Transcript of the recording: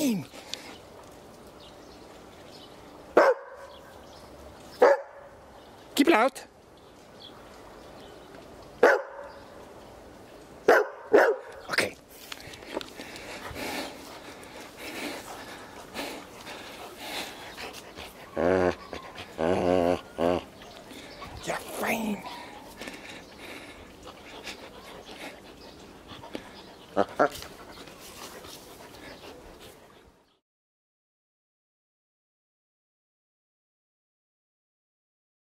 heen. Keep. Oké. Okay. Ja, fijn.